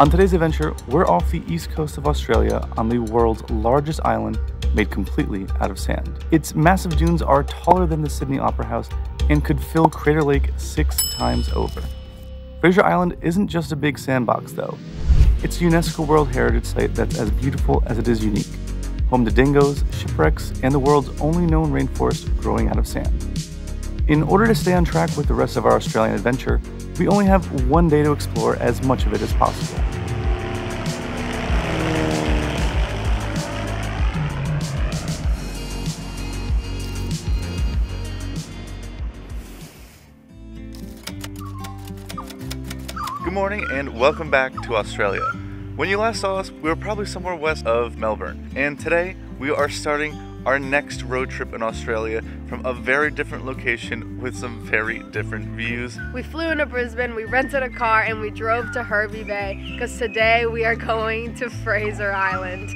On today's adventure, we're off the east coast of Australia on the world's largest island made completely out of sand. Its massive dunes are taller than the Sydney Opera House and could fill Crater Lake six times over. Fraser Island isn't just a big sandbox, though. It's a UNESCO World Heritage Site that's as beautiful as it is unique, home to dingoes, shipwrecks, and the world's only known rainforest growing out of sand. In order to stay on track with the rest of our Australian adventure, we only have one day to explore as much of it as possible. Good morning and welcome back to Australia. When you last saw us, we were probably somewhere west of Melbourne, and today we are starting our next road trip in Australia from a very different location with some very different views. We flew into Brisbane, we rented a car, and we drove to Hervey Bay because today we are going to Fraser Island.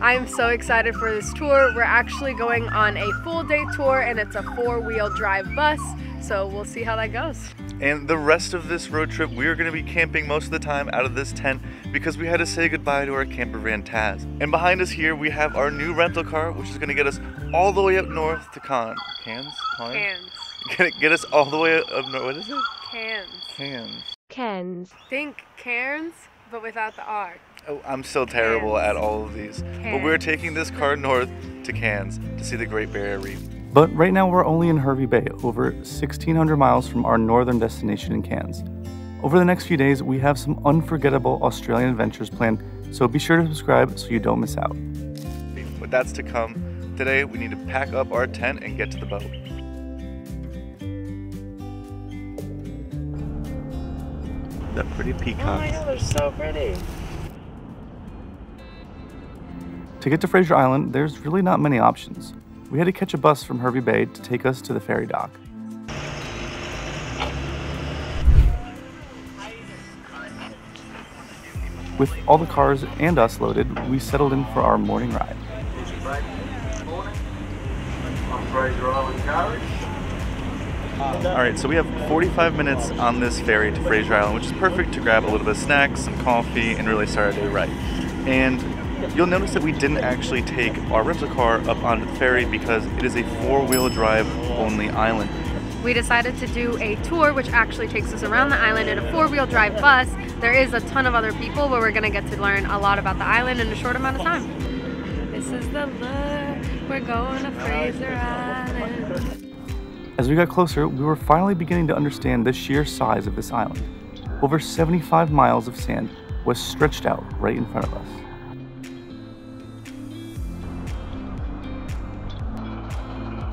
I am so excited for this tour. We're actually going on a full day tour and it's a four wheel drive bus, so we'll see how that goes. And the rest of this road trip, we are going to be camping most of the time out of this tent because we had to say goodbye to our camper van Taz. And behind us here, we have our new rental car, which is going to get us all the way up north to Con. Cans? Cans. Get, get us all the way up north. What is it? Cans. Cans. Cans. Think Cairns, but without the R. Oh, I'm still terrible Cans. at all of these. But we're taking this car north to Cairns to see the Great Barrier Reef. But right now we're only in Hervey Bay, over 1,600 miles from our northern destination in Cairns. Over the next few days, we have some unforgettable Australian adventures planned, so be sure to subscribe so you don't miss out. But that's to come. Today, we need to pack up our tent and get to the boat. The pretty peacocks. Oh they're so pretty. To get to Fraser Island, there's really not many options. We had to catch a bus from Hervey Bay to take us to the ferry dock. With all the cars and us loaded, we settled in for our morning ride. Alright, so we have 45 minutes on this ferry to Fraser Island, which is perfect to grab a little bit of snacks, some coffee, and really start our day right. And you'll notice that we didn't actually take our rental car up onto the ferry because it is a four-wheel drive only island. We decided to do a tour which actually takes us around the island in a four-wheel drive bus. There is a ton of other people, but we're gonna get to learn a lot about the island in a short amount of time. This is the look. We're going to Fraser Island. As we got closer, we were finally beginning to understand the sheer size of this island. Over 75 miles of sand was stretched out right in front of us.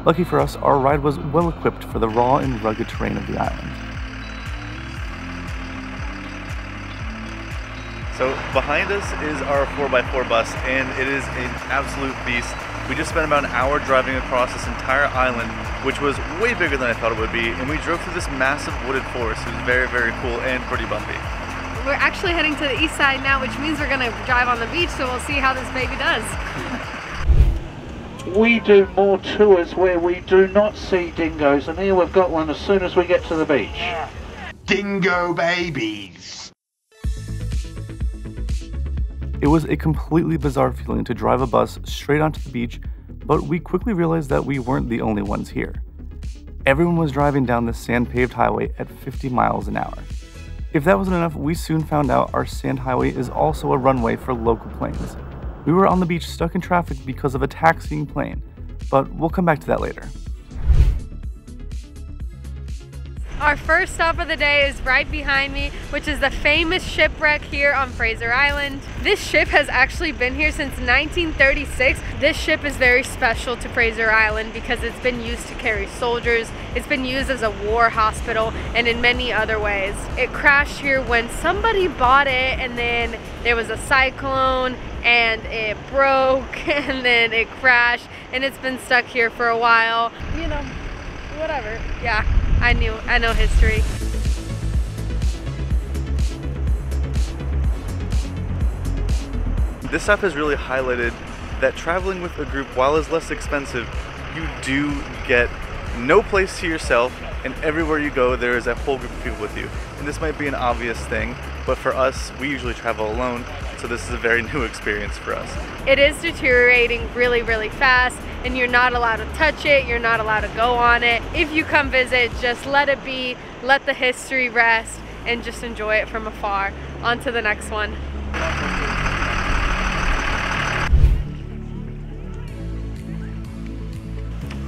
Lucky for us, our ride was well equipped for the raw and rugged terrain of the island. So behind us is our 4x4 bus, and it is an absolute beast. We just spent about an hour driving across this entire island, which was way bigger than I thought it would be, and we drove through this massive wooded forest. It was very, very cool and pretty bumpy. We're actually heading to the east side now, which means we're gonna drive on the beach, so we'll see how this baby does. We do more tours where we do not see dingoes, and here we've got one as soon as we get to the beach. Dingo babies. It was a completely bizarre feeling to drive a bus straight onto the beach, but we quickly realized that we weren't the only ones here. Everyone was driving down the sand paved highway at 50 miles an hour. If that wasn't enough, we soon found out our sand highway is also a runway for local planes. We were on the beach stuck in traffic because of a taxiing plane, but we'll come back to that later. Our first stop of the day is right behind me, which is the famous shipwreck here on Fraser Island. This ship has actually been here since 1936. This ship is very special to Fraser Island because it's been used to carry soldiers, it's been used as a war hospital, and in many other ways. It crashed here when somebody bought it and then there was a cyclone and it broke and then it crashed and it's been stuck here for a while. You know, whatever. Yeah, I knew, I know history. This stop has really highlighted that traveling with a group, while is less expensive, you do get no place to yourself, and everywhere you go, there is a whole group of people with you. And this might be an obvious thing, but for us, we usually travel alone, so this is a very new experience for us. It is deteriorating really, really fast, and you're not allowed to touch it, you're not allowed to go on it. If you come visit, just let it be, let the history rest, and just enjoy it from afar. On to the next one.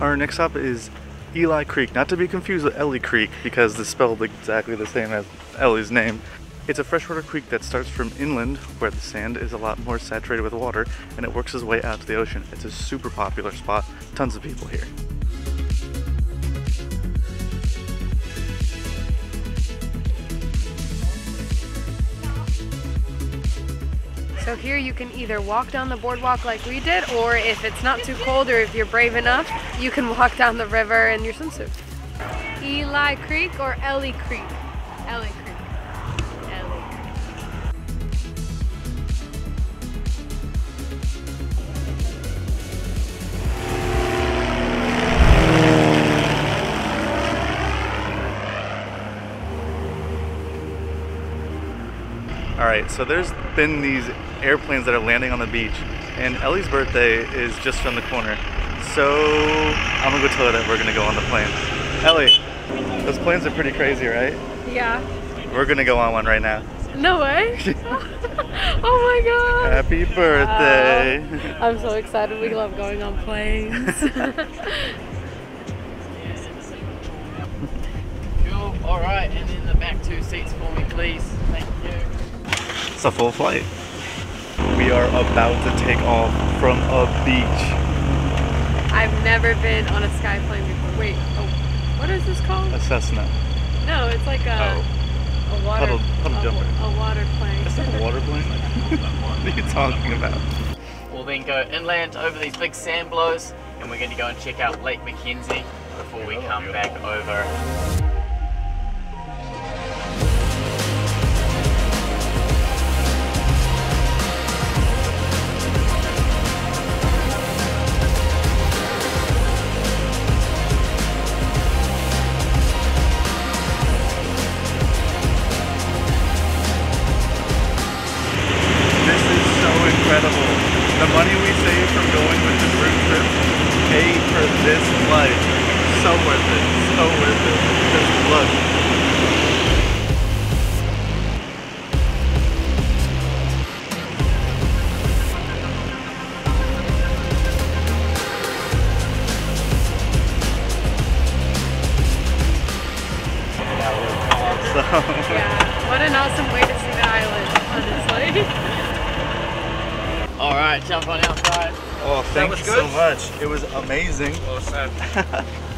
Our next stop is Eli Creek, not to be confused with Ellie Creek because it's spelled exactly the same as Ellie's name. It's a freshwater creek that starts from inland where the sand is a lot more saturated with water and it works its way out to the ocean. It's a super popular spot, tons of people here. So here you can either walk down the boardwalk like we did, or if it's not too cold or if you're brave enough, you can walk down the river in your swimsuit. Eli Creek or Ellie Creek? Ellie Creek. Right, so there's been these airplanes that are landing on the beach, and Ellie's birthday is just around the corner. So I'm gonna go tell her that we're gonna go on the plane. Ellie, those planes are pretty crazy, right? Yeah. We're gonna go on one right now. No way. oh my god. Happy birthday! Uh, I'm so excited. We love going on planes. Cool. All right, and then the back two seats for me, please. Thank you. It's a full flight. We are about to take off from a beach. I've never been on a sky plane before. Wait, oh, what is this called? A Cessna. No, it's like a, Oh, a water puddle- puddle a, jumper. a water plane. is that a water plane? what are you talking about? We'll then go inland over these big sand blows, and we're going to go and check out Lake McKenzie before we oh, come back over. So worth it. So worth it. Just look. So, Yeah, what an awesome way to see the island, honestly. All right, jump on outside. oh, thank you so much. It was amazing. Awesome.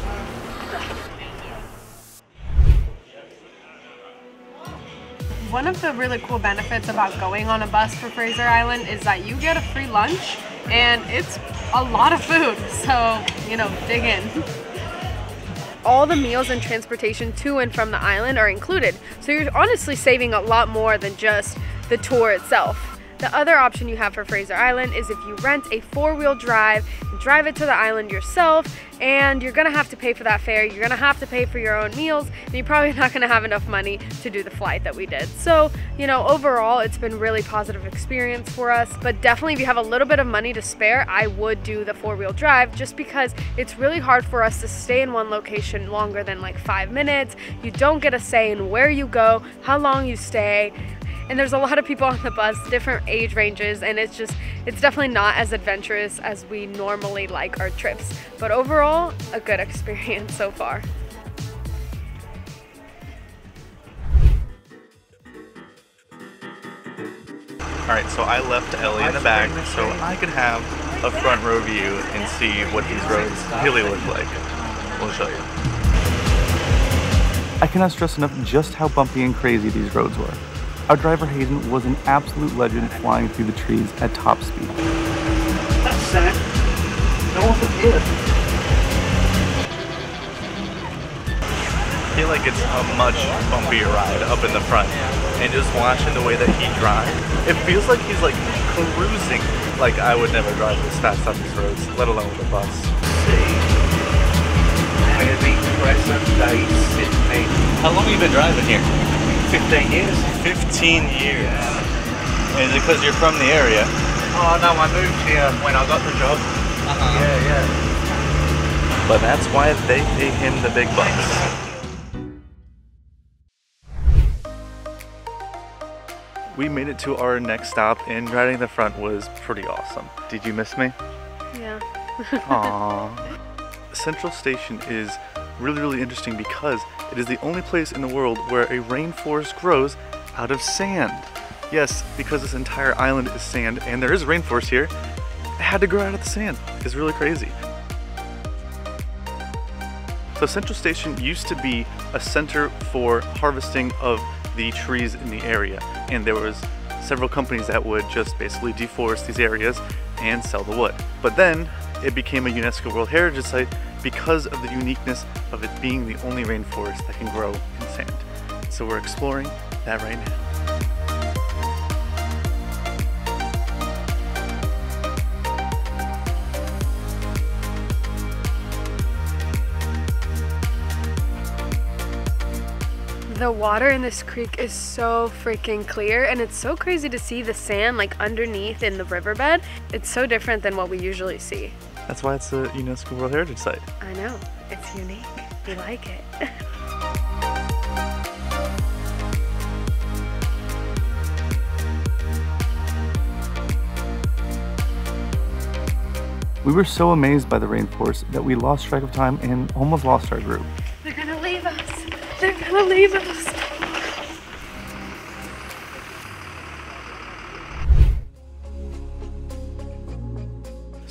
One of the really cool benefits about going on a bus for Fraser Island is that you get a free lunch and it's a lot of food. So, you know, dig in. All the meals and transportation to and from the island are included. So you're honestly saving a lot more than just the tour itself. The other option you have for Fraser Island is if you rent a four-wheel drive and drive it to the island yourself and you're gonna have to pay for that fare, you're gonna have to pay for your own meals, and you're probably not gonna have enough money to do the flight that we did. So, you know, overall it's been really positive experience for us, but definitely if you have a little bit of money to spare, I would do the four-wheel drive just because it's really hard for us to stay in one location longer than like five minutes. You don't get a say in where you go, how long you stay, and there's a lot of people on the bus different age ranges and it's just it's definitely not as adventurous as we normally like our trips but overall a good experience so far All right, so I left Ellie in the back so I could have a front row view and see what these roads really look like. We'll show you. I cannot stress enough just how bumpy and crazy these roads were. Our driver Hayden was an absolute legend flying through the trees at top speed. That's sad. No one can hear. I feel like it's a much bumpier ride up in the front. And just watching the way that he drives, it feels like he's like cruising. Like I would never drive this fast on these roads, let alone with a bus. Heavy present day Sydney. How long have you been driving here? 15 years. 15 years. Is it because you're from the area? Oh no, I moved here when I got the job. Uh-huh. Yeah, yeah. But that's why they pay him the big bucks. We made it to our next stop and riding the front was pretty awesome. Did you miss me? Yeah. Aww. Central Station is really, really interesting because it is the only place in the world where a rainforest grows out of sand. Yes, because this entire island is sand and there is a rainforest here, it had to grow out of the sand. It's really crazy. So Central Station used to be a center for harvesting of the trees in the area and there was several companies that would just basically deforest these areas and sell the wood. But then it became a UNESCO World Heritage Site because of the uniqueness of it being the only rainforest that can grow in sand. So we're exploring that right now. The water in this creek is so freaking clear and it's so crazy to see the sand like underneath in the riverbed. It's so different than what we usually see. That's why it's a UNESCO World Heritage Site. I know, it's unique. We like it. We were so amazed by the rainforest that we lost track of time and almost lost our group. They're gonna leave us. They're gonna leave us.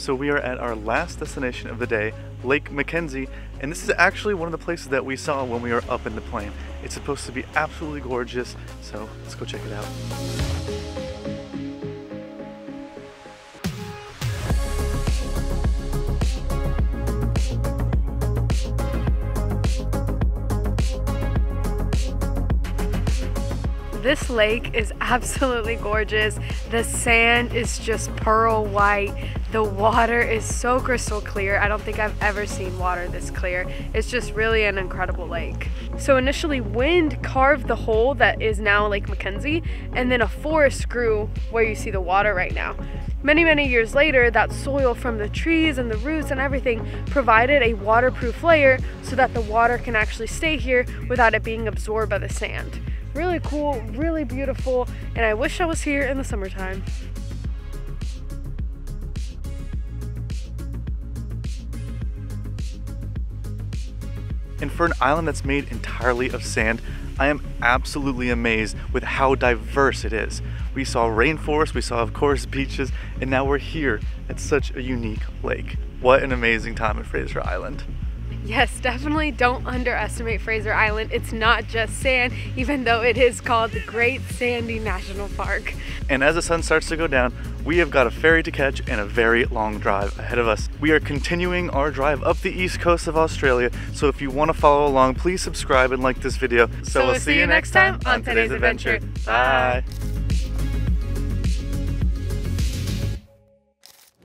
So we are at our last destination of the day, Lake McKenzie, and this is actually one of the places that we saw when we were up in the plane. It's supposed to be absolutely gorgeous, so let's go check it out. This lake is absolutely gorgeous. The sand is just pearl white. The water is so crystal clear. I don't think I've ever seen water this clear. It's just really an incredible lake. So initially wind carved the hole that is now Lake McKenzie and then a forest grew where you see the water right now. Many, many years later, that soil from the trees and the roots and everything provided a waterproof layer so that the water can actually stay here without it being absorbed by the sand. Really cool, really beautiful, and I wish I was here in the summertime. And for an island that's made entirely of sand, I am absolutely amazed with how diverse it is. We saw rainforest, we saw of course beaches, and now we're here at such a unique lake. What an amazing time at Fraser Island. Yes, definitely don't underestimate Fraser Island. It's not just sand, even though it is called the Great Sandy National Park. And as the sun starts to go down, we have got a ferry to catch and a very long drive ahead of us. We are continuing our drive up the east coast of Australia, so if you want to follow along, please subscribe and like this video. So, we'll see you next time on today's adventure. Bye. Bye.